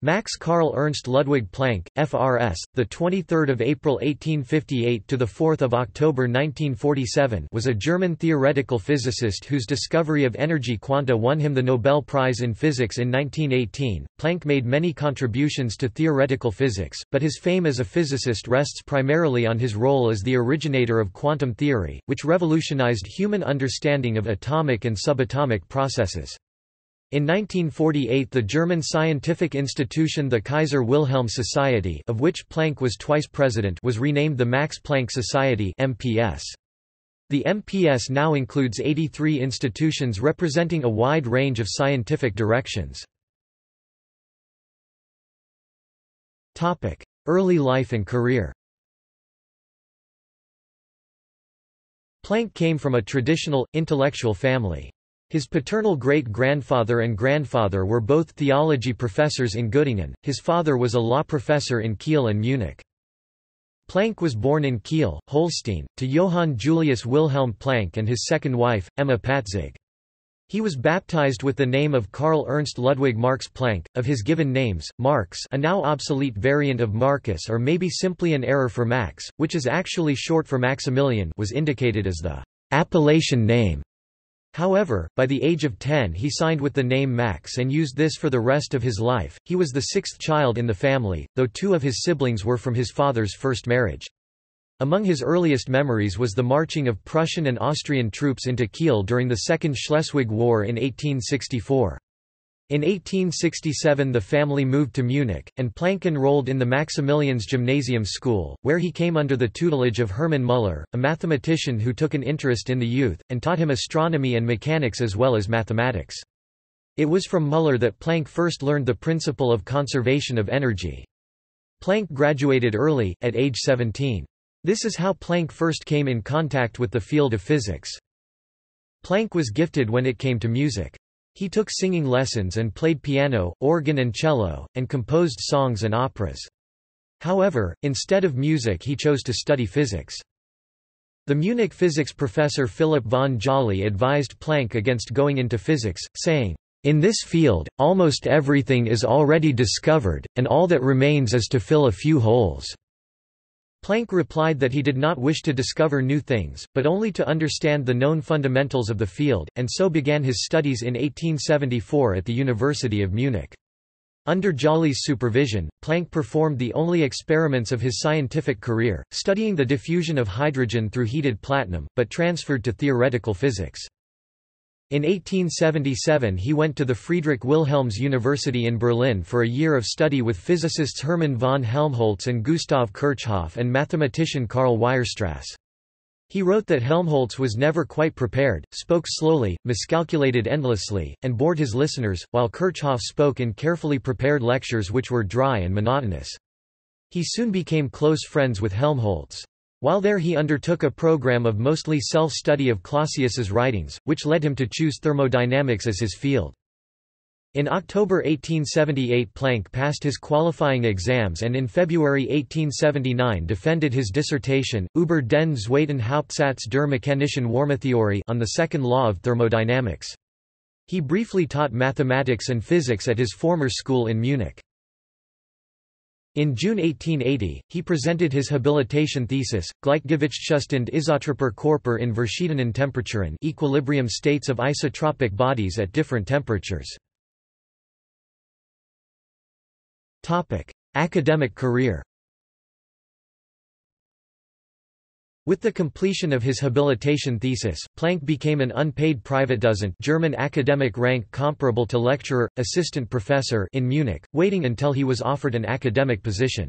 Max Karl Ernst Ludwig Planck, FRS, the 23rd of April 1858 to the 4th of October 1947, was a German theoretical physicist whose discovery of energy quanta won him the Nobel Prize in Physics in 1918. Planck made many contributions to theoretical physics, but his fame as a physicist rests primarily on his role as the originator of quantum theory, which revolutionized human understanding of atomic and subatomic processes. In 1948 the German scientific institution the Kaiser Wilhelm Society of which Planck was twice president was renamed the Max Planck Society MPS. The MPS now includes 83 institutions representing a wide range of scientific directions. Early life and career Planck came from a traditional, intellectual family. His paternal great-grandfather and grandfather were both theology professors in Göttingen, his father was a law professor in Kiel and Munich. Planck was born in Kiel, Holstein, to Johann Julius Wilhelm Planck and his second wife, Emma Patzig. He was baptized with the name of Karl Ernst Ludwig Marx Planck, of his given names, Marx a now obsolete variant of Marcus or maybe simply an error for Max, which is actually short for Maximilian was indicated as the appellation name However, by the age of 10 he signed with the name Max and used this for the rest of his life. He was the sixth child in the family, though two of his siblings were from his father's first marriage. Among his earliest memories was the marching of Prussian and Austrian troops into Kiel during the Second Schleswig War in 1864. In 1867 the family moved to Munich, and Planck enrolled in the Maximilians Gymnasium School, where he came under the tutelage of Hermann Müller, a mathematician who took an interest in the youth, and taught him astronomy and mechanics as well as mathematics. It was from Müller that Planck first learned the principle of conservation of energy. Planck graduated early, at age 17. This is how Planck first came in contact with the field of physics. Planck was gifted when it came to music. He took singing lessons and played piano, organ and cello, and composed songs and operas. However, instead of music he chose to study physics. The Munich physics professor Philipp von Jolly advised Planck against going into physics, saying, "...in this field, almost everything is already discovered, and all that remains is to fill a few holes." Planck replied that he did not wish to discover new things, but only to understand the known fundamentals of the field, and so began his studies in 1874 at the University of Munich. Under Jolly's supervision, Planck performed the only experiments of his scientific career, studying the diffusion of hydrogen through heated platinum, but transferred to theoretical physics. In 1877 he went to the Friedrich Wilhelms University in Berlin for a year of study with physicists Hermann von Helmholtz and Gustav Kirchhoff and mathematician Karl Weierstrass. He wrote that Helmholtz was never quite prepared, spoke slowly, miscalculated endlessly, and bored his listeners, while Kirchhoff spoke in carefully prepared lectures which were dry and monotonous. He soon became close friends with Helmholtz. While there he undertook a program of mostly self-study of Clausius's writings, which led him to choose thermodynamics as his field. In October 1878 Planck passed his qualifying exams and in February 1879 defended his dissertation, Über den zweiten Hauptsatz der mechanischen Wärmetheorie on the second law of thermodynamics. He briefly taught mathematics and physics at his former school in Munich. In June 1880, he presented his habilitation thesis, Gleichgewichtszustand isotroper Körper in verschiedenen Temperaturen equilibrium states of isotropic bodies at different temperatures. Academic career With the completion of his habilitation thesis, Planck became an unpaid Privatdozent German academic rank comparable to lecturer, assistant professor in Munich, waiting until he was offered an academic position.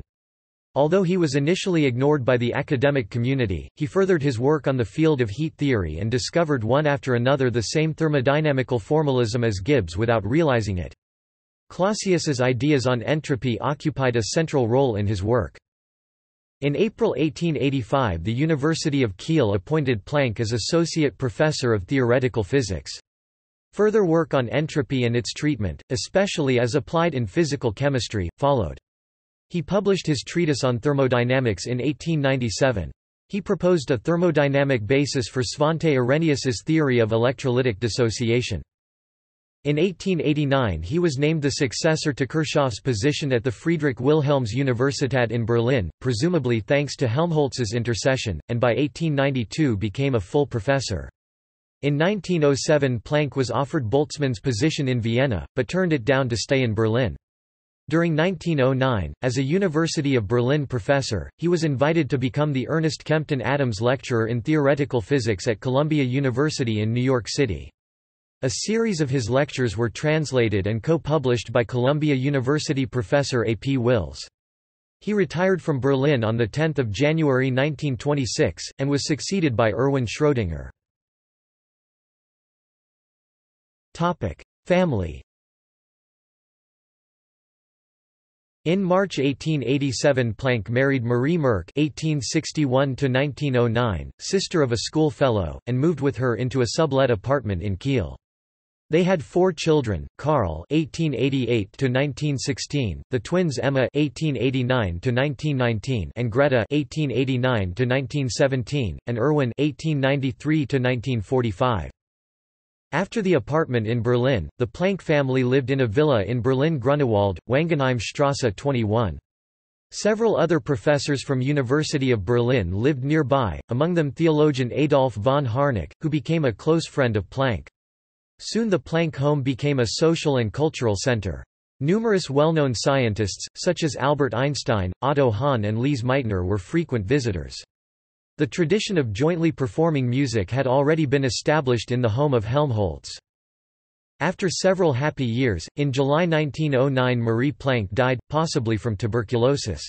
Although he was initially ignored by the academic community, he furthered his work on the field of heat theory and discovered one after another the same thermodynamical formalism as Gibbs without realizing it. Clausius's ideas on entropy occupied a central role in his work. In April 1885 the University of Kiel appointed Planck as Associate Professor of Theoretical Physics. Further work on entropy and its treatment, especially as applied in physical chemistry, followed. He published his treatise on thermodynamics in 1897. He proposed a thermodynamic basis for Svante Arrhenius's theory of electrolytic dissociation. In 1889 he was named the successor to Kirchhoff's position at the Friedrich Wilhelms Universität in Berlin, presumably thanks to Helmholtz's intercession, and by 1892 became a full professor. In 1907 Planck was offered Boltzmann's position in Vienna, but turned it down to stay in Berlin. During 1909, as a University of Berlin professor, he was invited to become the Ernest Kempton Adams Lecturer in Theoretical Physics at Columbia University in New York City. A series of his lectures were translated and co-published by Columbia University professor A. P. Wills. He retired from Berlin on 10 January 1926, and was succeeded by Erwin Schrödinger. Family In March 1887 Planck married Marie Merck (1861–1909), sister of a school fellow, and moved with her into a sublet apartment in Kiel. They had four children: Karl (1888–1916), the twins Emma (1889–1919), and Greta (1889–1917), and Erwin (1893–1945). After the apartment in Berlin, the Planck family lived in a villa in Berlin-Grunewald, Wangenheimstrasse 21. Several other professors from University of Berlin lived nearby, among them theologian Adolf von Harnack, who became a close friend of Planck. Soon the Planck home became a social and cultural center. Numerous well-known scientists, such as Albert Einstein, Otto Hahn and Lise Meitner were frequent visitors. The tradition of jointly performing music had already been established in the home of Helmholtz. After several happy years, in July 1909 Marie Planck died, possibly from tuberculosis.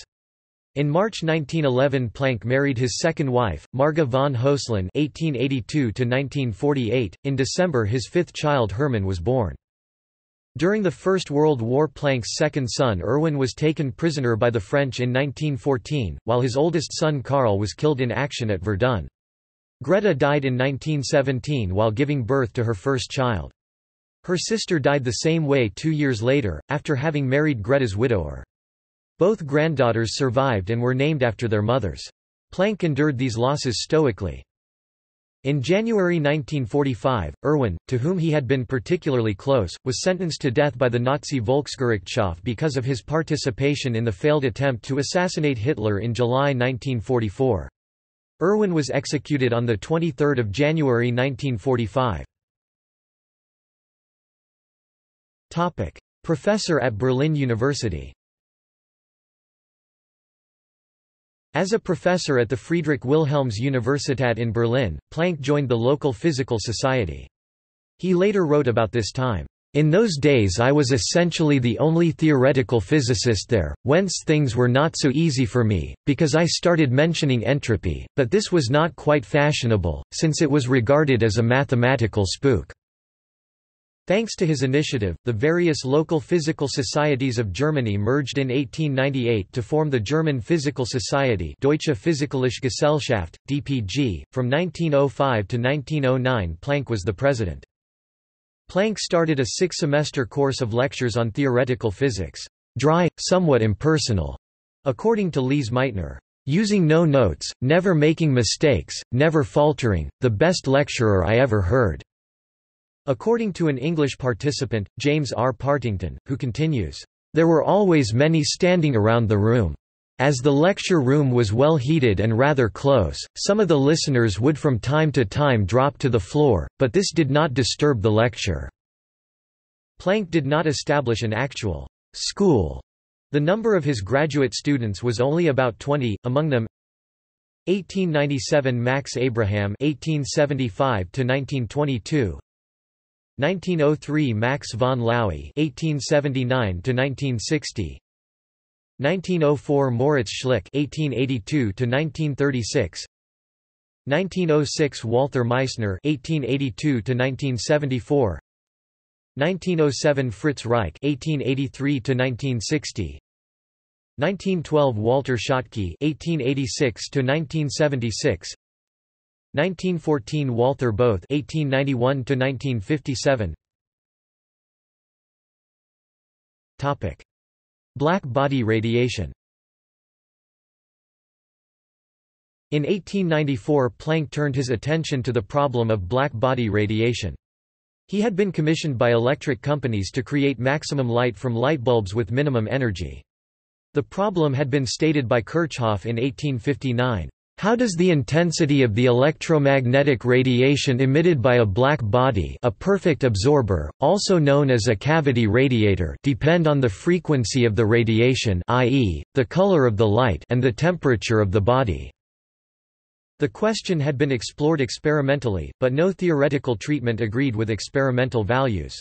In March 1911 Planck married his second wife, Marga von Hoesslin (1882–1948). In December, his fifth child Hermann was born. During the First World War Planck's second son Erwin was taken prisoner by the French in 1914, while his oldest son Karl was killed in action at Verdun. Greta died in 1917 while giving birth to her first child. Her sister died the same way two years later, after having married Greta's widower. Both granddaughters survived and were named after their mothers. Planck endured these losses stoically. In January 1945, Erwin, to whom he had been particularly close, was sentenced to death by the Nazi Volksgerichtshof because of his participation in the failed attempt to assassinate Hitler in July 1944. Erwin was executed on 23 January 1945. Professor at Berlin University As a professor at the Friedrich Wilhelms Universität in Berlin, Planck joined the local physical society. He later wrote about this time, "...in those days I was essentially the only theoretical physicist there, whence things were not so easy for me, because I started mentioning entropy, but this was not quite fashionable, since it was regarded as a mathematical spook." Thanks to his initiative, the various local physical societies of Germany merged in 1898 to form the German Physical Society Deutsche Physikalische Gesellschaft, DPG. From 1905 to 1909 Planck was the president. Planck started a six-semester course of lectures on theoretical physics. Dry, somewhat impersonal, according to Lise Meitner. Using no notes, never making mistakes, never faltering, the best lecturer I ever heard. According to an English participant, James R. Partington, who continues, "...there were always many standing around the room. As the lecture room was well heated and rather close, some of the listeners would from time to time drop to the floor, but this did not disturb the lecture." Planck did not establish an actual school. The number of his graduate students was only about 20, among them 1897 Max Abraham 1875 to 1922 1903 Max von Laue (1879–1960), 1904 Moritz Schlick (1882–1936), 1906 Walther Meissner (1882–1974), 1907 Fritz Reich (1883–1960). 1912 Walter Schottky (1886–1976), 1914 Walther Bothe (1891–1957). Topic: Black body radiation. In 1894 Planck turned his attention to the problem of black body radiation. He had been commissioned by electric companies to create maximum light from light bulbs with minimum energy. The problem had been stated by Kirchhoff in 1859. How does the intensity of the electromagnetic radiation emitted by a black body a perfect absorber, also known as a cavity radiator depend on the frequency of the radiation i.e., the color of the light and the temperature of the body? The question had been explored experimentally, but no theoretical treatment agreed with experimental values.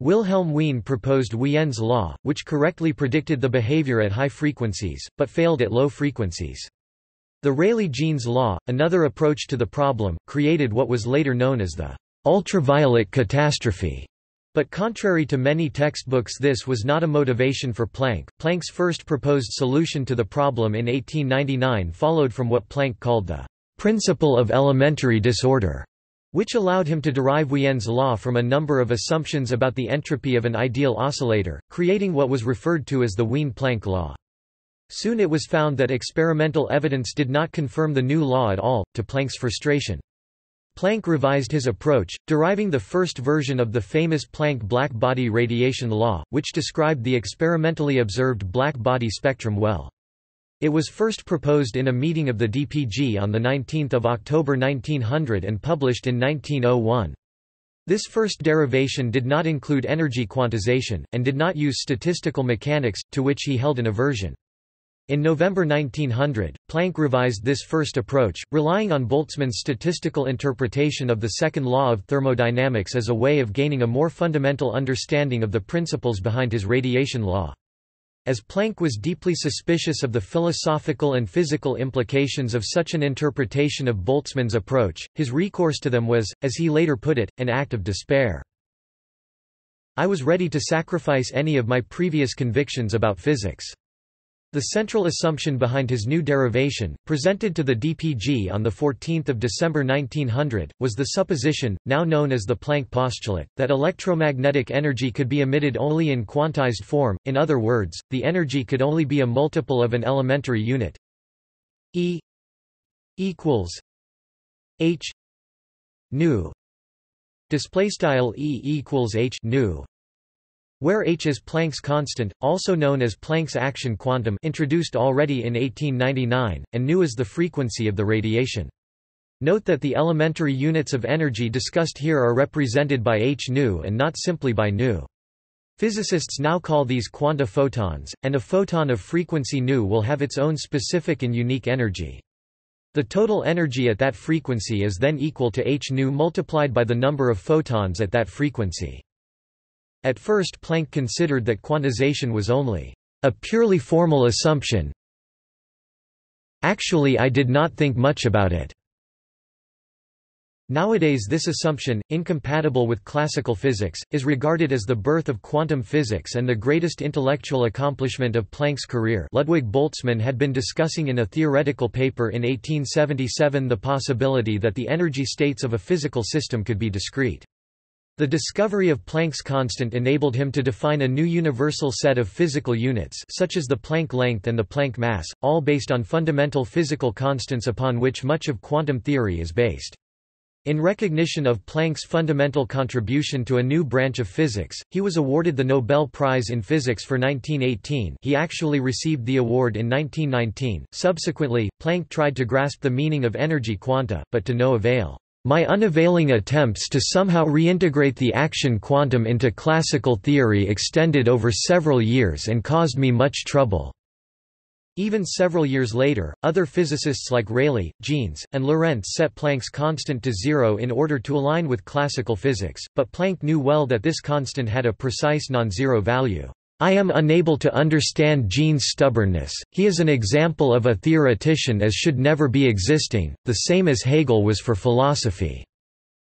Wilhelm Wien proposed Wien's law, which correctly predicted the behavior at high frequencies, but failed at low frequencies. The Rayleigh-Jeans law, another approach to the problem, created what was later known as the ultraviolet catastrophe. But contrary to many textbooks this was not a motivation for Planck. Planck's first proposed solution to the problem in 1899 followed from what Planck called the principle of elementary disorder, which allowed him to derive Wien's law from a number of assumptions about the entropy of an ideal oscillator, creating what was referred to as the Wien-Planck law. Soon it was found that experimental evidence did not confirm the new law at all, to Planck's frustration. Planck revised his approach, deriving the first version of the famous Planck black body radiation law, which described the experimentally observed black body spectrum well. It was first proposed in a meeting of the DPG on 19 October 1900 and published in 1901. This first derivation did not include energy quantization, and did not use statistical mechanics, to which he held an aversion. In November 1900, Planck revised this first approach, relying on Boltzmann's statistical interpretation of the second law of thermodynamics as a way of gaining a more fundamental understanding of the principles behind his radiation law. As Planck was deeply suspicious of the philosophical and physical implications of such an interpretation of Boltzmann's approach, his recourse to them was, as he later put it, an act of despair. I was ready to sacrifice any of my previous convictions about physics. The central assumption behind his new derivation, presented to the DPG on 14 December 1900, was the supposition, now known as the Planck postulate, that electromagnetic energy could be emitted only in quantized form, in other words, the energy could only be a multiple of an elementary unit. E equals h nu display style E equals h nu where h is Planck's constant, also known as Planck's action quantum introduced already in 1899, and nu is the frequency of the radiation. Note that the elementary units of energy discussed here are represented by h nu and not simply by nu. Physicists now call these quanta photons, and a photon of frequency nu will have its own specific and unique energy. The total energy at that frequency is then equal to h nu multiplied by the number of photons at that frequency. At first Planck considered that quantization was only a purely formal assumption. Actually I did not think much about it. Nowadays this assumption, incompatible with classical physics, is regarded as the birth of quantum physics and the greatest intellectual accomplishment of Planck's career Ludwig Boltzmann had been discussing in a theoretical paper in 1877 the possibility that the energy states of a physical system could be discrete. The discovery of Planck's constant enabled him to define a new universal set of physical units such as the Planck length and the Planck mass, all based on fundamental physical constants upon which much of quantum theory is based. In recognition of Planck's fundamental contribution to a new branch of physics, he was awarded the Nobel Prize in Physics for 1918 he actually received the award in 1919. Subsequently, Planck tried to grasp the meaning of energy quanta, but to no avail. My unavailing attempts to somehow reintegrate the action quantum into classical theory extended over several years and caused me much trouble. Even several years later, other physicists like Rayleigh, Jeans, and Lorentz set Planck's constant to zero in order to align with classical physics, but Planck knew well that this constant had a precise non-zero value. I am unable to understand Jeans' stubbornness, he is an example of a theoretician as should never be existing, the same as Hegel was for philosophy.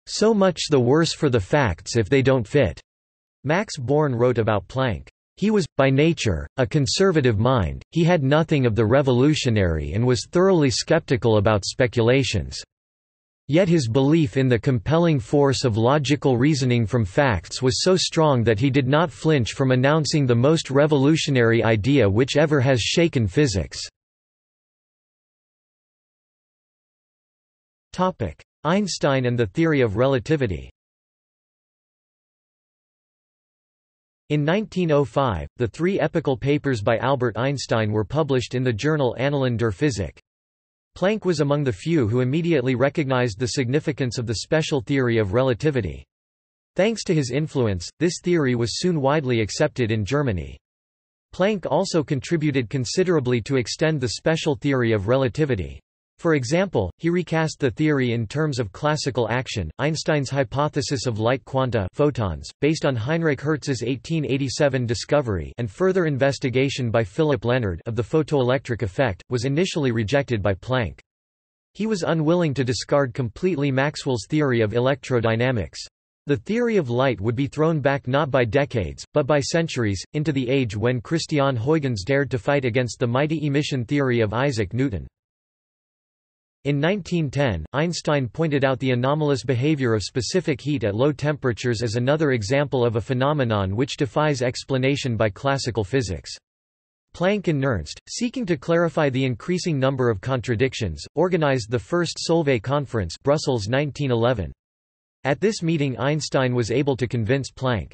So much the worse for the facts if they don't fit." Max Born wrote about Planck. He was, by nature, a conservative mind, he had nothing of the revolutionary and was thoroughly skeptical about speculations. Yet his belief in the compelling force of logical reasoning from facts was so strong that he did not flinch from announcing the most revolutionary idea which ever has shaken physics. Einstein and the theory of relativity In 1905, the three epochal papers by Albert Einstein were published in the journal Annalen der Physik. Planck was among the few who immediately recognized the significance of the special theory of relativity. Thanks to his influence, this theory was soon widely accepted in Germany. Planck also contributed considerably to extend the special theory of relativity. For example, he recast the theory in terms of classical action, Einstein's hypothesis of light quanta photons, based on Heinrich Hertz's 1887 discovery and further investigation by Philipp Lenard of the photoelectric effect, was initially rejected by Planck. He was unwilling to discard completely Maxwell's theory of electrodynamics. The theory of light would be thrown back not by decades, but by centuries, into the age when Christian Huygens dared to fight against the mighty emission theory of Isaac Newton. In 1910, Einstein pointed out the anomalous behavior of specific heat at low temperatures as another example of a phenomenon which defies explanation by classical physics. Planck and Nernst, seeking to clarify the increasing number of contradictions, organized the first Solvay Conference Brussels 1911. At this meeting Einstein was able to convince Planck.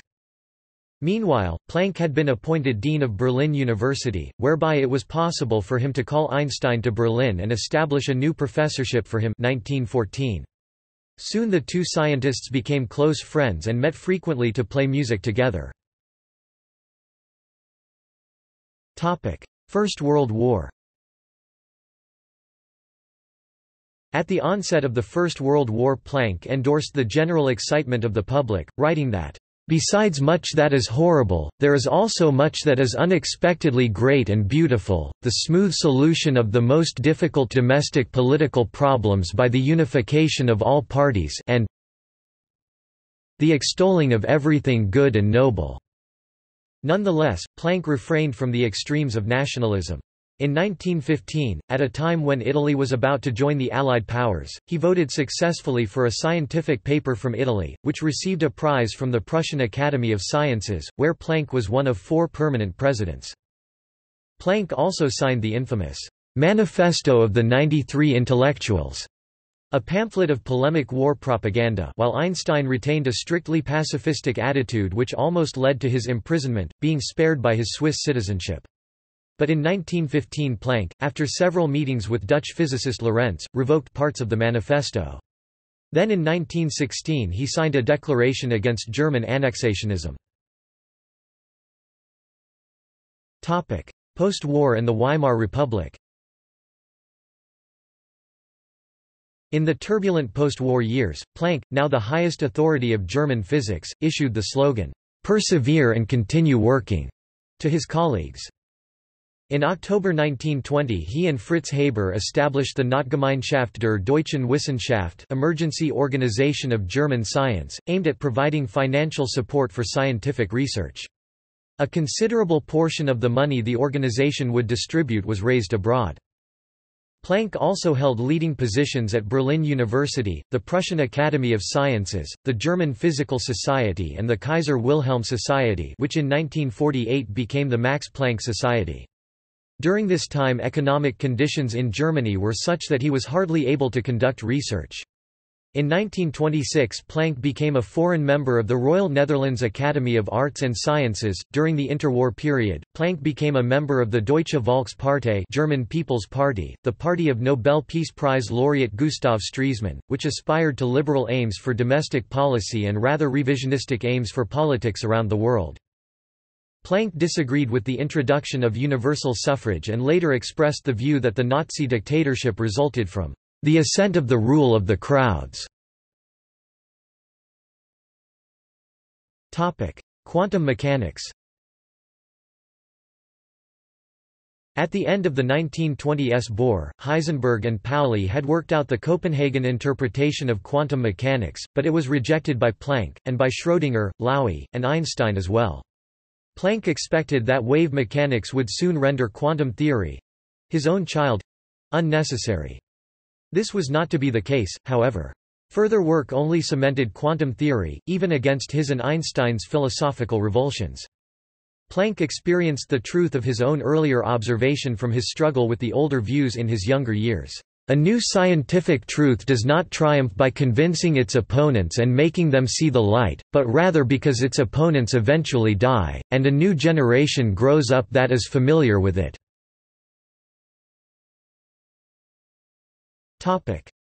Meanwhile, Planck had been appointed Dean of Berlin University, whereby it was possible for him to call Einstein to Berlin and establish a new professorship for him 1914. Soon the two scientists became close friends and met frequently to play music together. First World War At the onset of the First World War Planck endorsed the general excitement of the public, writing that Besides much that is horrible, there is also much that is unexpectedly great and beautiful, the smooth solution of the most difficult domestic political problems by the unification of all parties and the extolling of everything good and noble." Nonetheless, Planck refrained from the extremes of nationalism. In 1915, at a time when Italy was about to join the Allied powers, he voted successfully for a scientific paper from Italy, which received a prize from the Prussian Academy of Sciences, where Planck was one of four permanent presidents. Planck also signed the infamous Manifesto of the 93 Intellectuals, a pamphlet of polemic war propaganda while Einstein retained a strictly pacifistic attitude which almost led to his imprisonment, being spared by his Swiss citizenship. But in 1915 Planck, after several meetings with Dutch physicist Lorentz, revoked parts of the manifesto. Then in 1916 he signed a declaration against German annexationism. Post-war and the Weimar Republic In the turbulent post-war years, Planck, now the highest authority of German physics, issued the slogan, "'Persevere and continue working' to his colleagues. In October 1920 he and Fritz Haber established the Notgemeinschaft der Deutschen Wissenschaft emergency organization of German science, aimed at providing financial support for scientific research. A considerable portion of the money the organization would distribute was raised abroad. Planck also held leading positions at Berlin University, the Prussian Academy of Sciences, the German Physical Society and the Kaiser Wilhelm Society which in 1948 became the Max Planck Society. During this time economic conditions in Germany were such that he was hardly able to conduct research. In 1926 Planck became a foreign member of the Royal Netherlands Academy of Arts and Sciences. During the interwar period, Planck became a member of the Deutsche Volkspartei German People's Party, the party of Nobel Peace Prize laureate Gustav Stresemann, which aspired to liberal aims for domestic policy and rather revisionistic aims for politics around the world. Planck disagreed with the introduction of universal suffrage and later expressed the view that the Nazi dictatorship resulted from the ascent of the rule of the crowds. Quantum mechanics At the end of the 1920s Bohr, Heisenberg and Pauli had worked out the Copenhagen interpretation of quantum mechanics, but it was rejected by Planck, and by Schrödinger, Laue, and Einstein as well. Planck expected that wave mechanics would soon render quantum theory—his own child—unnecessary. This was not to be the case, however. Further work only cemented quantum theory, even against his and Einstein's philosophical revulsions. Planck experienced the truth of his own earlier observation from his struggle with the older views in his younger years. A new scientific truth does not triumph by convincing its opponents and making them see the light, but rather because its opponents eventually die, and a new generation grows up that is familiar with it.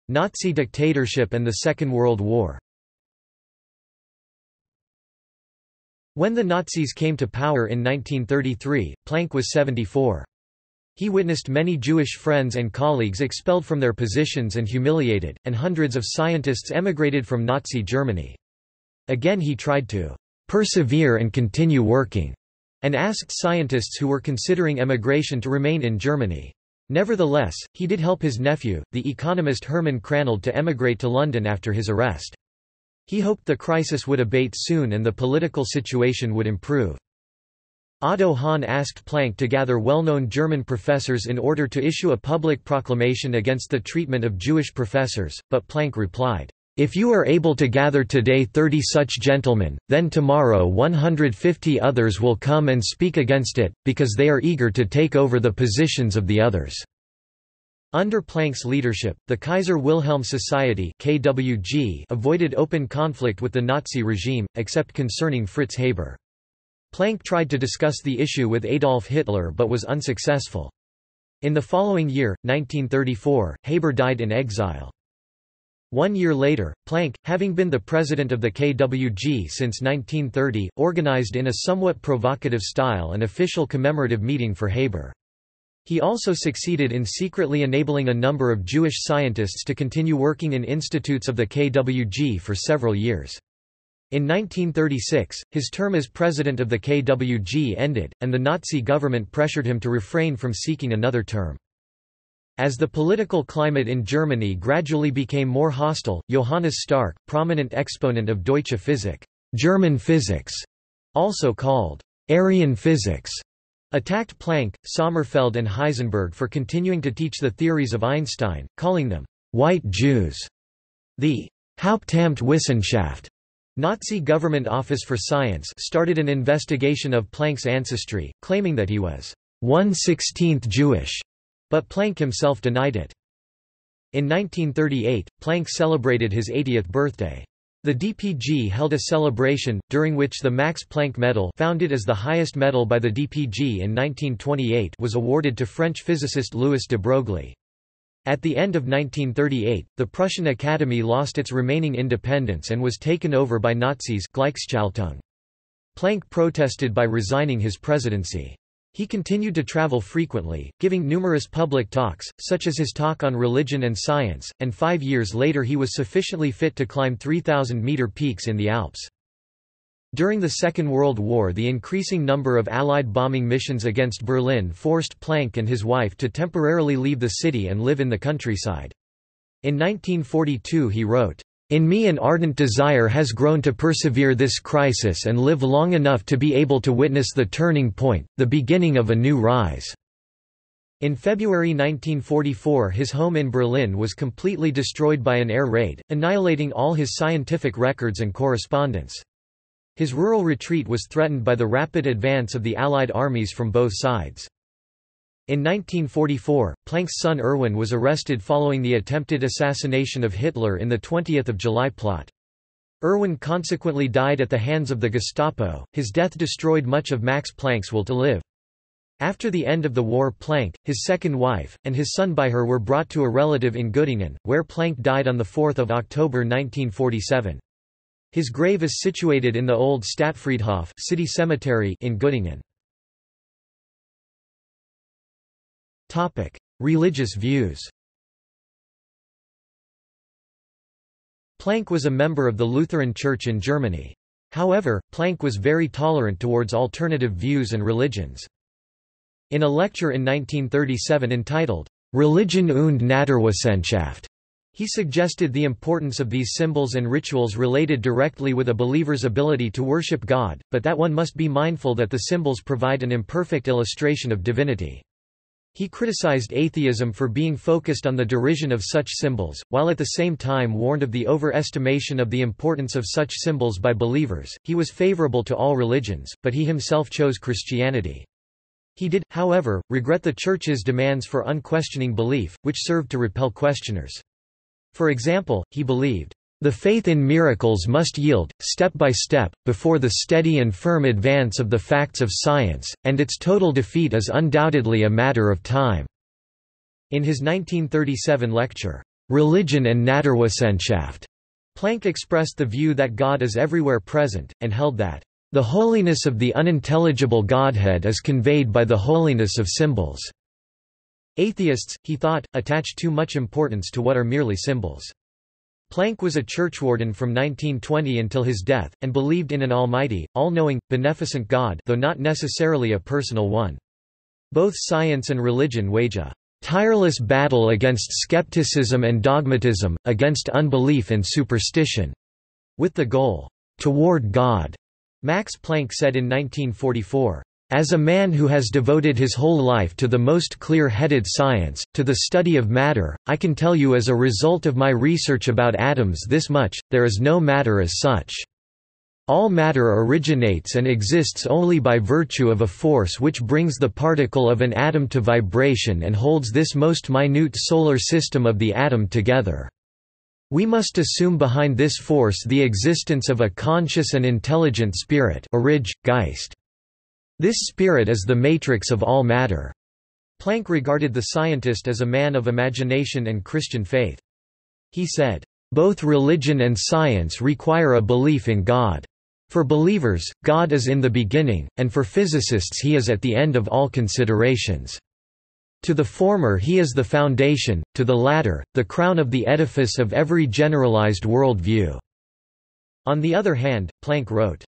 Nazi dictatorship and the Second World War When the Nazis came to power in 1933, Planck was 74. He witnessed many Jewish friends and colleagues expelled from their positions and humiliated, and hundreds of scientists emigrated from Nazi Germany. Again he tried to persevere and continue working, and asked scientists who were considering emigration to remain in Germany. Nevertheless, he did help his nephew, the economist Hermann Kranold to emigrate to London after his arrest. He hoped the crisis would abate soon and the political situation would improve. Otto Hahn asked Planck to gather well-known German professors in order to issue a public proclamation against the treatment of Jewish professors, but Planck replied, "'If you are able to gather today thirty such gentlemen, then tomorrow 150 others will come and speak against it, because they are eager to take over the positions of the others.' Under Planck's leadership, the Kaiser Wilhelm Society KWG avoided open conflict with the Nazi regime, except concerning Fritz Haber. Planck tried to discuss the issue with Adolf Hitler but was unsuccessful. In the following year, 1934, Haber died in exile. One year later, Planck, having been the president of the KWG since 1930, organized in a somewhat provocative style an official commemorative meeting for Haber. He also succeeded in secretly enabling a number of Jewish scientists to continue working in institutes of the KWG for several years. In 1936, his term as president of the KWG ended, and the Nazi government pressured him to refrain from seeking another term. As the political climate in Germany gradually became more hostile, Johannes Stark, prominent exponent of Deutsche Physik German physics, also called Aryan physics, attacked Planck, Sommerfeld and Heisenberg for continuing to teach the theories of Einstein, calling them white Jews. The Hauptamt Wissenschaft Nazi Government Office for Science started an investigation of Planck's ancestry, claiming that he was 1/16th Jewish, but Planck himself denied it. In 1938, Planck celebrated his 80th birthday. The DPG held a celebration, during which the Max Planck Medal founded as the highest medal by the DPG in 1928 was awarded to French physicist Louis de Broglie. At the end of 1938, the Prussian Academy lost its remaining independence and was taken over by Nazis Planck protested by resigning his presidency. He continued to travel frequently, giving numerous public talks, such as his talk on religion and science, and five years later he was sufficiently fit to climb 3,000-meter peaks in the Alps. During the Second World War the increasing number of Allied bombing missions against Berlin forced Planck and his wife to temporarily leave the city and live in the countryside. In 1942 he wrote, in me an ardent desire has grown to persevere this crisis and live long enough to be able to witness the turning point, the beginning of a new rise." In February 1944 his home in Berlin was completely destroyed by an air raid, annihilating all his scientific records and correspondence. His rural retreat was threatened by the rapid advance of the Allied armies from both sides. In 1944, Planck's son Erwin was arrested following the attempted assassination of Hitler in the 20th of July plot. Erwin consequently died at the hands of the Gestapo, his death destroyed much of Max Planck's will to live. After the end of the war Planck, his second wife, and his son by her were brought to a relative in Göttingen, where Planck died on 4 October 1947. His grave is situated in the old Stadtfriedhof city cemetery in Göttingen. Topic: Religious views. Planck was a member of the Lutheran Church in Germany. However, Planck was very tolerant towards alternative views and religions. In a lecture in 1937 entitled, Religion und Naturwissenschaft, he suggested the importance of these symbols and rituals related directly with a believer's ability to worship God, but that one must be mindful that the symbols provide an imperfect illustration of divinity. He criticized atheism for being focused on the derision of such symbols, while at the same time warned of the overestimation of the importance of such symbols by believers. He was favorable to all religions, but he himself chose Christianity. He did, however, regret the Church's demands for unquestioning belief, which served to repel questioners. For example, he believed, "...the faith in miracles must yield, step by step, before the steady and firm advance of the facts of science, and its total defeat is undoubtedly a matter of time." In his 1937 lecture, Religion and Naturwissenschaft, Planck expressed the view that God is everywhere present, and held that, "...the holiness of the unintelligible Godhead is conveyed by the holiness of symbols." Atheists, he thought, attach too much importance to what are merely symbols. Planck was a churchwarden from 1920 until his death, and believed in an almighty, all-knowing, beneficent God though not necessarily a personal one. Both science and religion wage a tireless battle against skepticism and dogmatism, against unbelief and superstition, with the goal, toward God. Max Planck said in 1944. As a man who has devoted his whole life to the most clear-headed science, to the study of matter, I can tell you as a result of my research about atoms this much, there is no matter as such. All matter originates and exists only by virtue of a force which brings the particle of an atom to vibration and holds this most minute solar system of the atom together. We must assume behind this force the existence of a conscious and intelligent spirit orig, Geist. This spirit is the matrix of all matter. Planck regarded the scientist as a man of imagination and Christian faith. He said, "...both religion and science require a belief in God. For believers, God is in the beginning, and for physicists he is at the end of all considerations. To the former he is the foundation, to the latter, the crown of the edifice of every generalized world view." On the other hand, Planck wrote,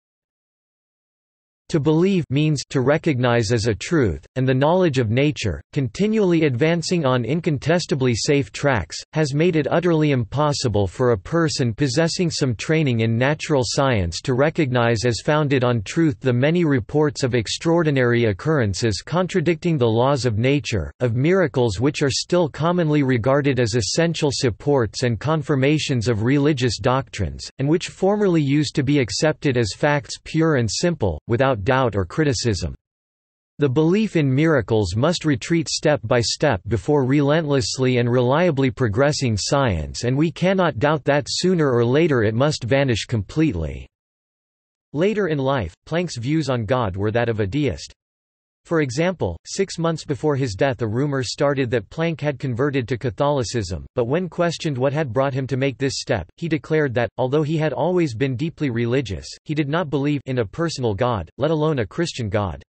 to believe means to recognize as a truth, and the knowledge of nature, continually advancing on incontestably safe tracks, has made it utterly impossible for a person possessing some training in natural science to recognize as founded on truth the many reports of extraordinary occurrences contradicting the laws of nature, of miracles which are still commonly regarded as essential supports and confirmations of religious doctrines, and which formerly used to be accepted as facts pure and simple, without doubt or criticism. The belief in miracles must retreat step by step before relentlessly and reliably progressing science and we cannot doubt that sooner or later it must vanish completely." Later in life, Planck's views on God were that of a deist. For example, six months before his death a rumor started that Planck had converted to Catholicism, but when questioned what had brought him to make this step, he declared that, although he had always been deeply religious, he did not believe in a personal God, let alone a Christian God.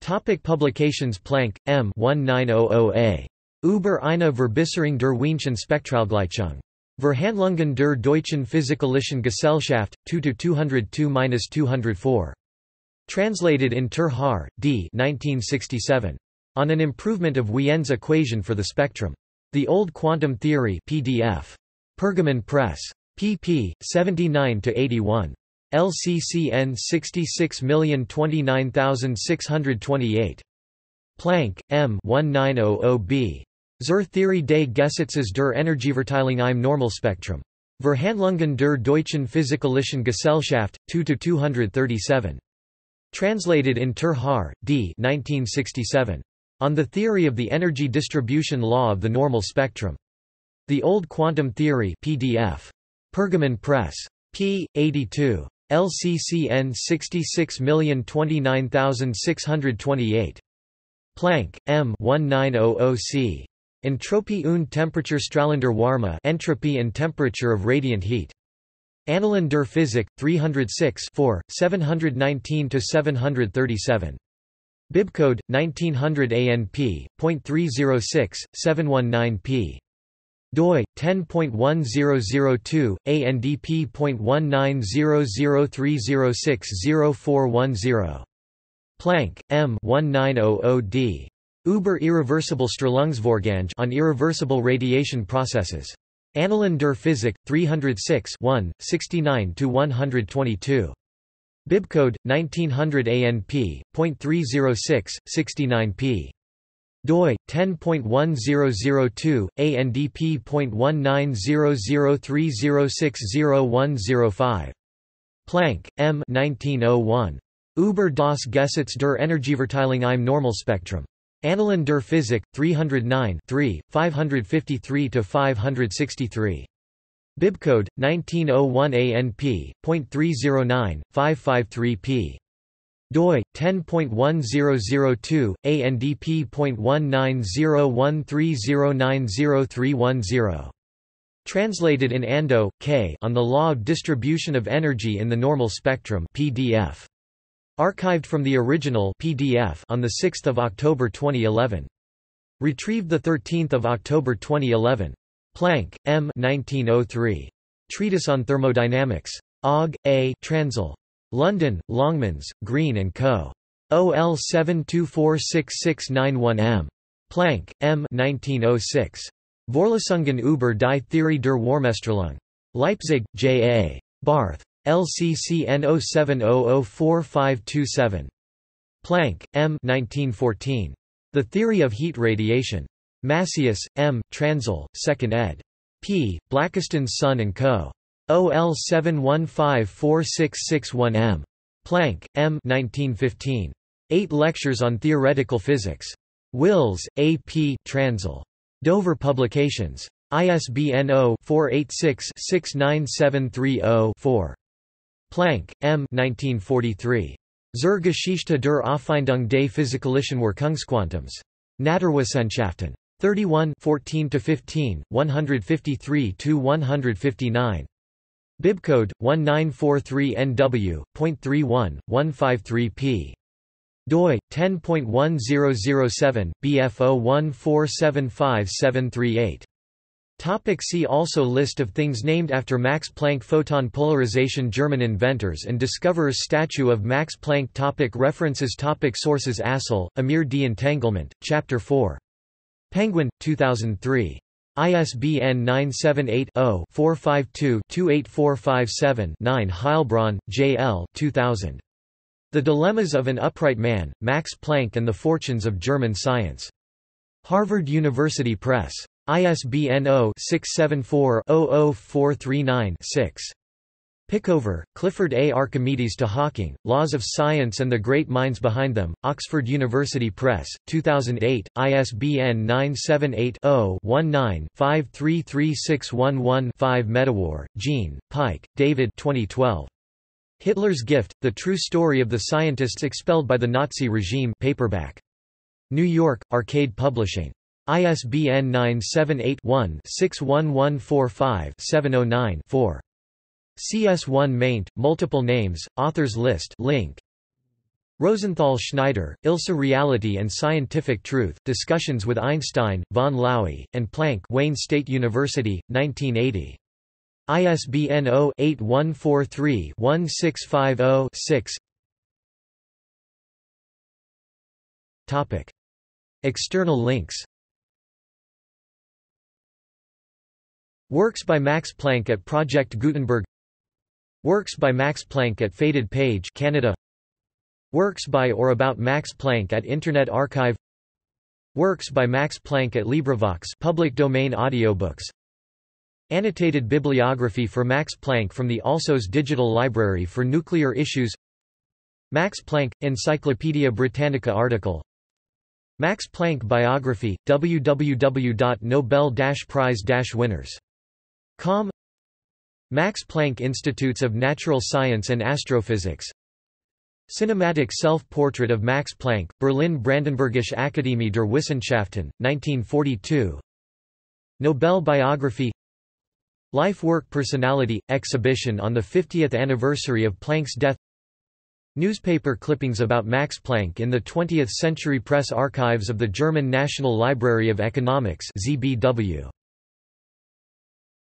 Topic publications Planck, M. 1900a. Über eine Verbesserung der Wienschen Spektralgleichung. Verhandlungen der Deutschen Physikalischen Gesellschaft, 2-202-204. Translated in Ter Haar, D. 1967. On an improvement of Wien's equation for the spectrum. The Old Quantum Theory PDF. Pergamon Press. pp. 79–81. LCCN 66029628. Planck, M. 1900b. Zur Theorie des Gesetzes der Energieverteilung im Normalspektrum. Verhandlungen der Deutschen Physikalischen Gesellschaft, 2–237. Translated in Ter D. 1967. On the Theory of the Energy Distribution Law of the Normal Spectrum. The Old Quantum Theory PDF. Pergamon Press. p. 82. LCCN 66029628. Planck, M. 1900c. Entropie und Temperaturstrahlender Wärme Entropy and temperature of radiant heat. Annalen der Physik, 306 719–737. Bibcode, 1900 ANP, .306, 719 p. doi, 10.1002, ANDP.190030600410. Planck, M. 1900d. Über irreversible Strahlungsvorgänge on irreversible radiation processes. Annalen der Physik, 306 69–122. Bibcode, 1900 ANP, .306, 69 p. doi, 10.1002, ANDP.190030601005. Planck, M. 1901. Über das Gesetz der Energieverteilung im Normalspektrum. Annalen der Physik, 309 3, 553–563. Bibcode 1901 ANP.309 553p. doi 10.1002 ANDP.19013090310. Translated in Ando, K. On the Law of Distribution of Energy in the Normal Spectrum PDF. Archived from the original PDF on 6 October 2011. Retrieved 13 October 2011. Planck, M. 1903. Treatise on Thermodynamics. Ogg, A. Transl. London, Longmans, Green & Co. OL 72466991M. Planck, M. 1906. Vorlesungen über die Theorie der Warmestrahlung. Leipzig, J. A. Barth. LCCN 07004527. Planck, M. 1914. The Theory of Heat Radiation. Masius, M., Transl, 2nd ed. p. Blakiston's Son & Co. OL 7154661M. Planck, M. 1915. Eight Lectures on Theoretical Physics. Wills, A. P. Transl. Dover Publications. ISBN 0-486-69730-4. Planck, M. 1943. Zur Geschichte der Auffindung des physikalischen Wirkungsquantums. Naturwissenschaften. 31 14–15, 153–159. Bibcode 1943NW.31 153p. doi 10.1007 BF014757738. Topic see also List of things named after Max Planck Photon polarization German inventors and discoverers Statue of Max Planck topic References topic Sources Aczel, Amir De-Entanglement, Chapter 4. Penguin, 2003. ISBN 978-0-452-28457-9 Heilbron, J. L. 2000. The Dilemmas of an Upright Man, Max Planck and the Fortunes of German Science. Harvard University Press. ISBN 0-674-00439-6. Pickover, Clifford A. Archimedes to Hawking, Laws of Science and the Great Minds Behind Them, Oxford University Press, 2008, ISBN 978-0-19-533611-5 Medawar, Jean, Pyke, David 2012. Hitler's Gift, The True Story of the Scientists Expelled by the Nazi Regime paperback. New York, Arcade Publishing. ISBN 978 one 61145 709 4 CS1 maint, multiple names, authors list link. Rosenthal Schneider, Ilse Reality and Scientific Truth, Discussions with Einstein, von Laue, and Planck Wayne State University, 1980. ISBN 0-8143-1650-6 External links Works by Max Planck at Project Gutenberg. Works by Max Planck at Faded Page Canada. Works by or about Max Planck at Internet Archive. Works by Max Planck at LibriVox public domain audiobooks. Annotated bibliography for Max Planck from the Alsos Digital Library for Nuclear Issues. Max Planck – Encyclopaedia Britannica article. Max Planck biography, www.nobel-prize-winners.com Max Planck Institutes of Natural Science and Astrophysics. Cinematic Self-Portrait of Max Planck, Berlin Brandenburgische Akademie der Wissenschaften, 1942 Nobel Biography. Life-Work Personality – Exhibition on the 50th anniversary of Planck's death. Newspaper clippings about Max Planck in the 20th Century Press Archives of the German National Library of Economics ZBW.